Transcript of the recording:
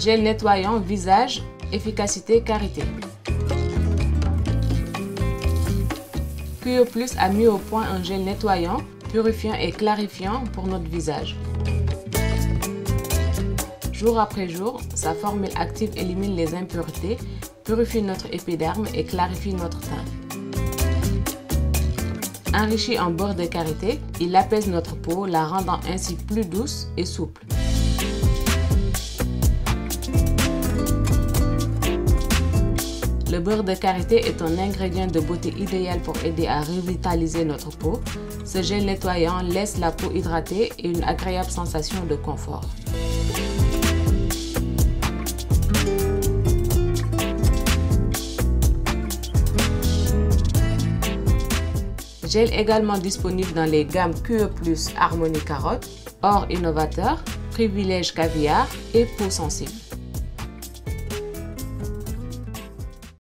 Gel nettoyant visage, efficacité karité. Cuo Plus a mis au point un gel nettoyant, purifiant et clarifiant pour notre visage. Jour après jour, sa formule active élimine les impuretés, purifie notre épiderme et clarifie notre teint. Enrichi en beurre de karité, il apaise notre peau, la rendant ainsi plus douce et souple. Le beurre de karité est un ingrédient de beauté idéal pour aider à revitaliser notre peau. Ce gel nettoyant laisse la peau hydratée et une agréable sensation de confort. Gel également disponible dans les gammes QE+, Harmonie Carotte, Or Innovateur, Privilège Caviar et Peau Sensible.